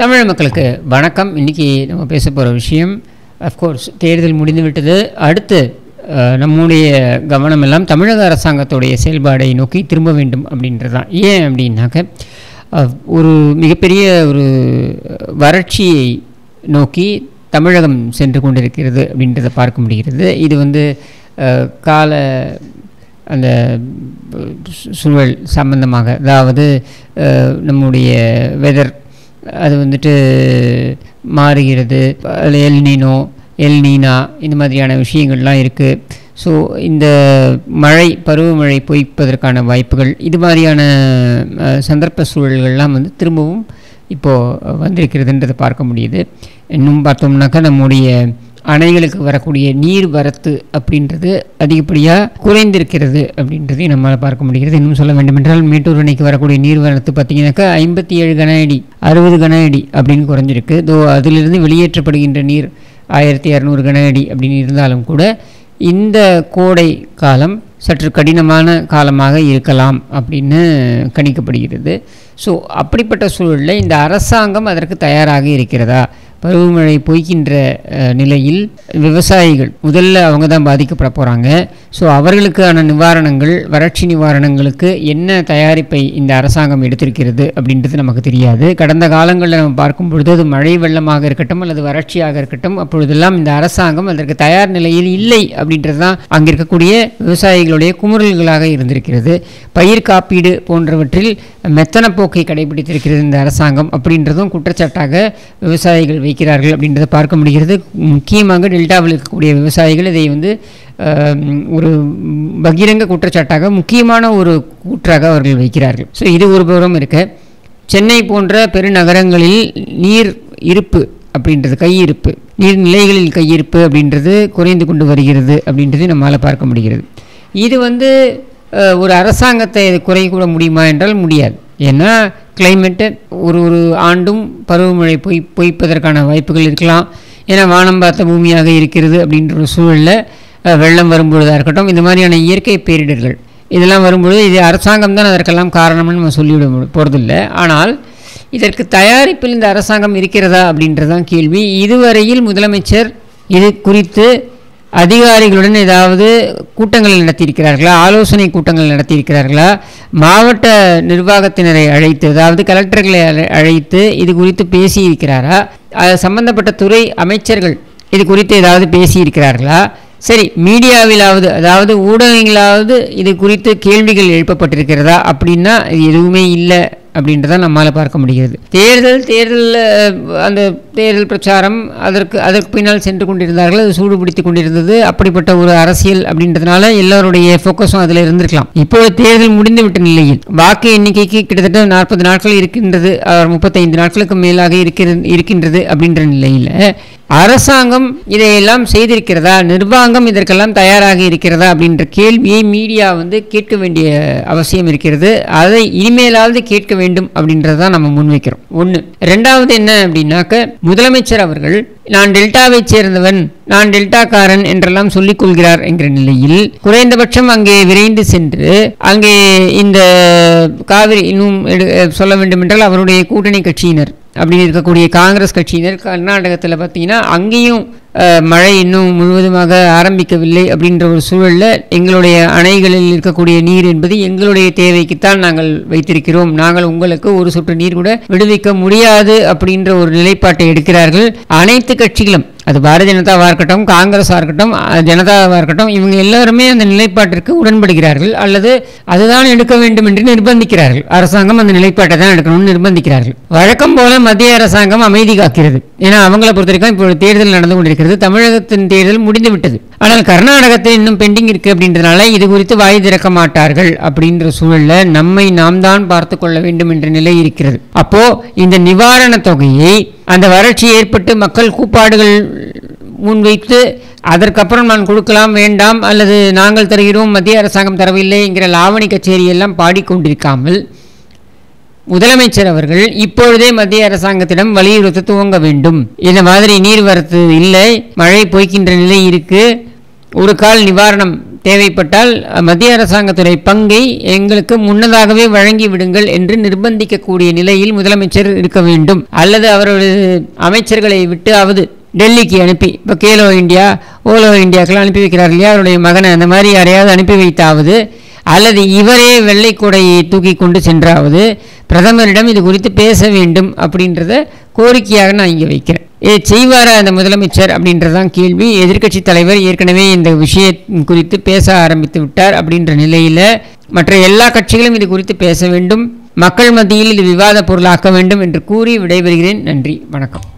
தமிழ் மக்களுக்கு வணக்கம். இன்றைக்கி நம்ம பேச போகிற விஷயம் அஃப்கோர்ஸ் தேர்தல் முடிந்து விட்டது அடுத்து நம்முடைய கவனம் எல்லாம் தமிழக அரசாங்கத்துடைய செயல்பாடை நோக்கி திரும்ப வேண்டும் அப்படின்றது தான் ஏன் அப்படின்னாக்க ஒரு மிகப்பெரிய ஒரு வறட்சியை நோக்கி தமிழகம் சென்று கொண்டிருக்கிறது அப்படின்றத பார்க்க முடிகிறது. இது வந்து கால அந்த சூழல் சம்பந்தமாக அதாவது நம்முடைய வெதர் அது வந்துட்டு மாறுகிறது. அதில் எல் நீனோ எல் நீனா இந்த மாதிரியான விஷயங்கள்லாம் இருக்குது ஸோ இந்த மழை பருவமழை பொய்ப்பதற்கான வாய்ப்புகள் இது மாதிரியான சந்தர்ப்ப சூழல்கள்லாம் வந்து திரும்பவும் இப்போது வந்திருக்கிறதுன்றதை பார்க்க முடியுது. இன்னும் பார்த்தோம்னாக்கா நம்முடைய அணைகளுக்கு வரக்கூடிய நீர் வரத்து அப்படின்றது அதிகப்படியாக குறைந்திருக்கிறது அப்படின்றதையும் நம்மளால் பார்க்க முடிகிறது. இன்னும் சொல்ல வேண்டுமென்றால் மேட்டூர் அணைக்கு வரக்கூடிய நீர் வரத்து பார்த்தீங்கன்னாக்கா ஐம்பத்தி ஏழு கன அடி அறுபது கன அடி அப்படின்னு குறைஞ்சிருக்கு. தோ அதிலிருந்து வெளியேற்றப்படுகின்ற நீர் ஆயிரத்தி இரநூறு கன அடி அப்படின்னு இருந்தாலும் கூட இந்த கோடை காலம் சற்று கடினமான காலமாக இருக்கலாம் அப்படின்னு கணிக்கப்படுகிறது. ஸோ அப்படிப்பட்ட சூழலில் இந்த அரசாங்கம் அதற்கு தயாராக இருக்கிறதா? பருவமழை பொய்க்கின்ற நிலையில் விவசாயிகள் முதல்ல அவங்க தான் பாதிக்கப்பட போகிறாங்க ஸோ அவர்களுக்கான நிவாரணங்கள் வறட்சி நிவாரணங்களுக்கு என்ன தயாரிப்பை இந்த அரசாங்கம் எடுத்திருக்கிறது அப்படின்றது நமக்கு தெரியாது. கடந்த காலங்களில் நம்ம பார்க்கும் பொழுது அது மழை வெள்ளமாக இருக்கட்டும் அல்லது வறட்சியாக இருக்கட்டும் அப்பொழுதெல்லாம் இந்த அரசாங்கம் அதற்கு தயார் நிலையில் இல்லை அப்படின்றது தான் அங்கே இருக்கக்கூடிய விவசாயிகளுடைய குமுறல்களாக இருந்திருக்கிறது. பயிர் காப்பீடு போன்றவற்றில் மெத்தன போக்கை கடைபிடித்திருக்கிறது இந்த அரசாங்கம் அப்படின்றதும் குற்றச்சாட்டாக விவசாயிகள் வைக்கிறார்கள் அப்படின்றத பார்க்க முடிகிறது. முக்கியமாக டெல்டாவில் இருக்கக்கூடிய விவசாயிகள் இதை வந்து ஒரு பகிரங்க குற்றச்சாட்டாக முக்கியமான ஒரு கூற்றாக அவர்கள் வைக்கிறார்கள். ஸோ இது ஒரு புறம் இருக்க சென்னை போன்ற பெருநகரங்களில் நீர் இருப்பு அப்படின்றது கையிருப்பு நீர்நிலைகளில் கையிருப்பு அப்படின்றது குறைந்து கொண்டு வருகிறது அப்படின்றது நம்மால் பார்க்க முடிகிறது. இது வந்து ஒரு அரசாங்கத்தை இது குறை கூட முடியுமா என்றால் முடியாது. ஏன்னா கிளைமேட்டு ஒரு ஒரு ஆண்டும் பருவமழை பொய் பொய்ப்பதற்கான வாய்ப்புகள் இருக்கலாம். ஏன்னா வானம் பார்த்த பூமியாக இருக்கிறது அப்படின்ற ஒரு சூழலில் வெள்ளம் வரும்பொழுதாக இருக்கட்டும் இந்த மாதிரியான இயற்கை பேரிடர்கள். இதெல்லாம் வரும்பொழுது இது அரசாங்கம் தான் அதற்கெல்லாம் காரணம்னு நம்ம சொல்லிவிட மு- ஆனால் இதற்கு தயாரிப்பில் இந்த அரசாங்கம் இருக்கிறதா அப்படின்றதான் கேள்வி. இதுவரையில் முதலமைச்சர் இது குறித்து அதிகாரிகளுடன் ஏதாவது கூட்டங்கள் நடத்தியிருக்கிறார்களா? ஆலோசனை கூட்டங்கள் நடத்தியிருக்கிறார்களா? மாவட்ட நிர்வாகத்தினரை அழைத்து அதாவது கலெக்டர்களை அழை- அழைத்து இது குறித்து பேசியிருக்கிறாரா? சம்பந்தப்பட்ட துறை அமைச்சர்கள் இது குறித்து ஏதாவது பேசியிருக்கிறார்களா? சரி மீடியாவிலாவது அதாவது ஊடகங்களாவது இது குறித்து கேள்விகள் எழுப்பப்பட்டிருக்கிறதா அப்படின்னா இது எதுவுமே இல்லை அப்படின்றத நம்மால் பார்க்க முடிகிறது. தேர்தல் தேர்தலில் அந்த தேர்தல் பிரச்சாரம் அதற்கு அதற்கு பின்னால் சென்று கொண்டிருந்தார்கள் அது சூடுபிடித்து கொண்டிருந்தது அப்படிப்பட்ட ஒரு அரசியல் அப்படின்றதுனால எல்லாருடைய ஃபோக்கஸும் அதில் இருந்திருக்கலாம். இப்போது தேர்தல் முடிந்துவிட்ட நிலையில் வாக்கு எண்ணிக்கைக்கு கிட்டத்தட்ட நாற்பது நாட்கள் இருக்கின்றது முப்பத்தைந்து நாட்களுக்கு மேலாக இருக்கிறது இருக்கின்றது அப்படின்ற நிலையில் அரசாங்கம் இதையெல்லாம் செய்திருக்கிறதா? நிர்வாகம் இதற்கெல்லாம் தயாராக இருக்கிறதா? அப்படின்ற கேள்வியை மீடியா வந்து கேட்க வேண்டிய அவசியம் இருக்கிறது. அதை இனிமேலாவது கேட்க வேண்டும் அப்படின்றத தான் நம்ம முன்வைக்கிறோம். ஒன்று ரெண்டாவது என்ன அப்படின்னாக்க முதலமைச்சர் அவர்கள் நான் டெல்டாவைச் சேர்ந்தவன் நான் டெல்டாக்காரன் என்றெல்லாம் சொல்லிக் கொள்கிறார் என்கிற நிலையில் குறைந்தபட்சம் அங்கே விரைந்து சென்று அங்கே இந்த காவிரி இன்னும் எடு- சொல்ல வேண்டும் என்றால் அவருடைய கூட்டணி கட்சியினர் அப்படின்னு இருக்கக்கூடிய காங்கிரஸ் கட்சியினர் கர்நாடகத்தில் பார்த்தீங்கன்னா அங்கேயும் மழை இன்னும் முழுவதுமாக ஆரம்பிக்கவில்லை அப்படின்ற ஒரு சூழலில் எங்களுடைய அணைகளில் இருக்கக்கூடிய நீர் என்பது எங்களுடைய தேவைக்குத்தான் நாங்கள் வைத்திருக்கிறோம். நாங்கள் உங்களுக்கு ஒரு சொட்டு நீர் கூட விடுவிக்க முடியாது அப்படின்ற ஒரு நிலைப்பாட்டை எடுக்கிறார்கள். அனைத்து கட்சிகளும் அது பாரதிய ஜனதாவாக இருக்கட்டும் காங்கிரஸாக இருக்கட்டும் ஜனதாவாக இருக்கட்டும் இவங்க எல்லாருமே அந்த நிலைப்பாட்டிற்கு உடன்படுகிறார்கள் அல்லது அதுதான் எடுக்க வேண்டும் என்று நிர்பந்திக்கிறார்கள். அரசாங்கம் அந்த நிலைப்பாட்டை தான் எடுக்கணும்னு நிர்பந்திக்கிறார்கள். வழக்கம் போல மத்திய அரசாங்கம் அமைதி காக்கிறது. ஏன்னா அவங்கள பொறுத்த வரைக்கும் இப்போ தேர்தல் நடந்து கொண்டிருக்கிறது. தமிழகத்தின் தேர்தல் முடிந்து விட்டது ஆனால் கர்நாடகத்தில் இன்னும் பெண்டிங் இருக்கு அப்படின்றதுனால இது குறித்து வாய் திறக்க மாட்டார்கள் அப்படின்ற சூழல்ல நம்மை நாம் தான் பார்த்து கொள்ள வேண்டும் என்ற நிலை இருக்கிறது. அப்போ இந்த நிவாரணத் தொகையை அந்த வறட்சி ஏற்பட்டு மக்கள் கூப்பாடுகள் முன்வைத்து அதற்கப்புறம் நான் கொடுக்கலாம் வேண்டாம் அல்லது நாங்கள் தருகிறோம் மத்திய அரசாங்கம் தரவில்லை என்கிற லாவணி கச்சேரியெல்லாம் பாடிக்கொண்டிருக்காமல் முதலமைச்சர் அவர்கள் இப்பொழுதே மத்திய அரசாங்கத்திடம் வலியுறுத்த துவங்க வேண்டும். இந்த மாதிரி நீர் வரத்து இல்லை மழை பொய்க்கின்ற நிலை இருக்கு. ஒரு கால் நிவாரணம் தேவைப்பட்டால் மத்திய அரசாங்கத்துடைய பங்கை எங்களுக்கு முன்னதாகவே வழங்கி விடுங்கள் என்று நிர்பந்திக்கக்கூடிய நிலையில் முதலமைச்சர் இருக்க வேண்டும். அல்லது அவரது அமைச்சர்களை விட்டு அவது டெல்லிக்கு அனுப்பி இப்போ கேலோ இந்தியா ஓலோ இந்தியாக்கெல்லாம் அனுப்பி வைக்கிறார் இல்லையா? அவருடைய மகனை அந்த மாதிரி யாரையாவது அனுப்பி வைத்தாவது அல்லது இவரே வெள்ளை தூக்கி கொண்டு சென்றாவது பிரதமரிடம் இது குறித்து பேச வேண்டும் அப்படின்றத கோரிக்கையாக நான் இங்கே வைக்கிறேன். இதை செய்வாரா அந்த முதலமைச்சர் அப்படின்றதான் கேள்வி. எதிர்க்கட்சி தலைவர் ஏற்கனவே இந்த விஷயம் குறித்து பேச ஆரம்பித்து விட்டார் அப்படின்ற நிலையில் மற்ற எல்லா கட்சிகளும் இது குறித்து பேச வேண்டும். மக்கள் மத்தியில் இது விவாத பொருளாக்க வேண்டும் என்று கூறி விடைபெறுகிறேன். நன்றி. வணக்கம்.